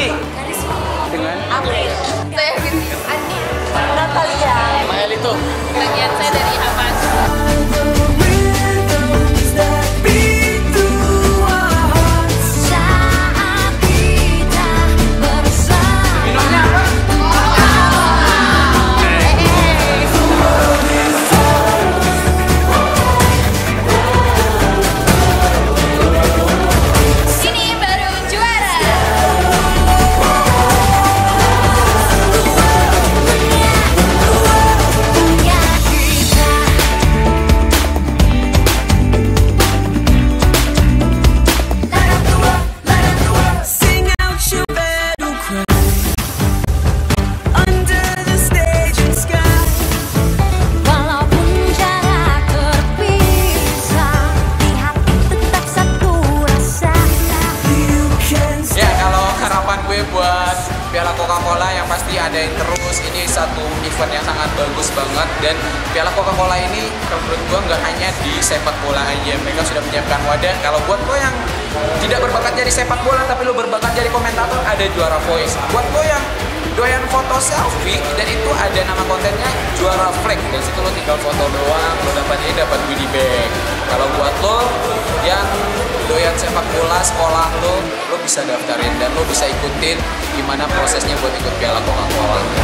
Andi dengan April. Saya Andi. Natalia. Mael itu. Bagian saya dari Hamas buat Piala Coca-Cola yang pasti adain terus. Ini satu event yang sangat bagus banget. Dan Piala Coca-Cola ini menurut gue nggak hanya di sepak bola aja. Mereka sudah menyiapkan wadah. Kalau buat lo yang tidak berbakat jadi sepak bola tapi lo berbakat jadi komentator ada juara voice. Buat lo yang doyan foto selfie dan itu ada nama kontennya juara flag dan situ lo tinggal foto doang lo dapat ini dapat goodie bag. Kalau buat lo yang doyan sepak bola sekolah lo lo bisa daftarin dan lo bisa ikutin gimana prosesnya buat ikut piala Coca-Cola